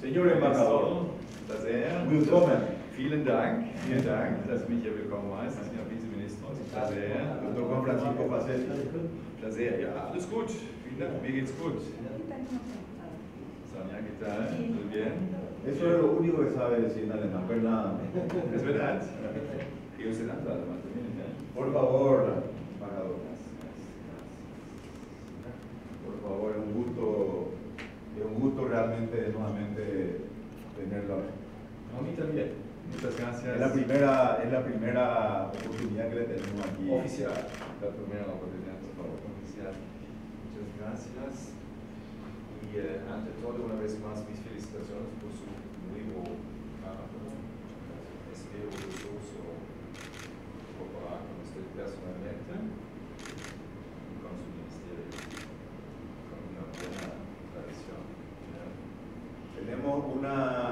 Señor embajador, Sehr sehr. willkommen. Vielen Dank, vielen Dank, dass du mich hier willkommen heißt, Herr Vizeminister. Junto con Francisco Facel. Sehr sehr. Ja, alles gut. Vielen Dank, mir geht's gut. Sonja, ¿qué tal? ¿Todo bien? Eso es lo único que sabe decir en alemán, pues nada. Es verdad. Y usted habla alemán también, ¿eh? Por favor, realmente nuevamente tenerlo. A mí también. Muchas gracias. Es la primera, es la primera oportunidad que le tenemos aquí. Oficial, la primera oportunidad, por favor, oficial. Muchas gracias. Y eh, ante todo, una vez más, mis felicitaciones por su nuevo cargo. Espero gustoso cooperar con usted personalmente y con su ministerio, con una buena tradición. ¿ya? Tenemos una,